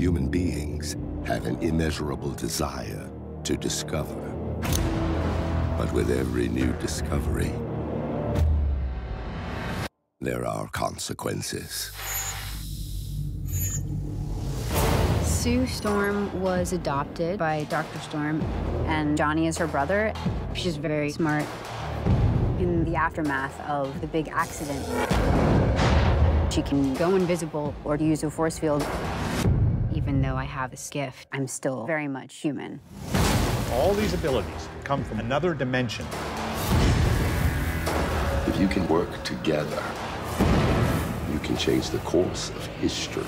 human beings have an immeasurable desire to discover. But with every new discovery, there are consequences. Sue Storm was adopted by Dr. Storm, and Johnny is her brother. She's very smart. In the aftermath of the big accident, she can go invisible or use a force field. Even though I have this gift, I'm still very much human. All these abilities come from another dimension. If you can work together, you can change the course of history.